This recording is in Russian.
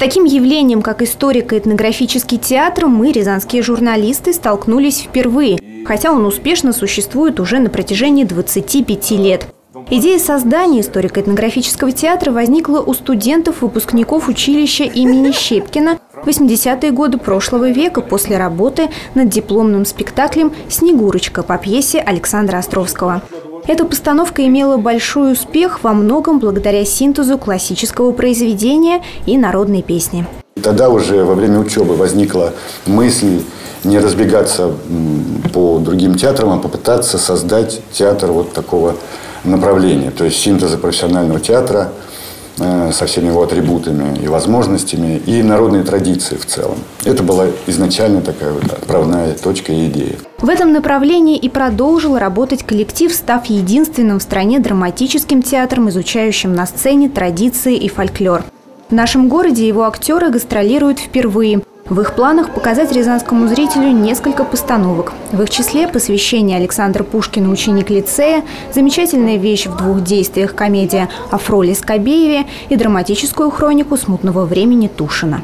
таким явлением, как историко-этнографический театр, мы, рязанские журналисты, столкнулись впервые, хотя он успешно существует уже на протяжении 25 лет. Идея создания историко-этнографического театра возникла у студентов, выпускников училища имени Щепкина в 80-е годы прошлого века после работы над дипломным спектаклем «Снегурочка» по пьесе Александра Островского. Эта постановка имела большой успех во многом благодаря синтезу классического произведения и народной песни. Тогда уже во время учебы возникла мысль не разбегаться по другим театрам, а попытаться создать театр вот такого направления, то есть синтеза профессионального театра со всеми его атрибутами и возможностями, и народные традиции в целом. Это была изначально такая вот отправная точка и идея. В этом направлении и продолжил работать коллектив, став единственным в стране драматическим театром, изучающим на сцене традиции и фольклор. В нашем городе его актеры гастролируют впервые. В их планах показать рязанскому зрителю несколько постановок. В их числе посвящение Александра Пушкина «Ученик лицея», замечательная вещь в двух действиях комедия о Фроле Скобееве и драматическую хронику смутного времени Тушина.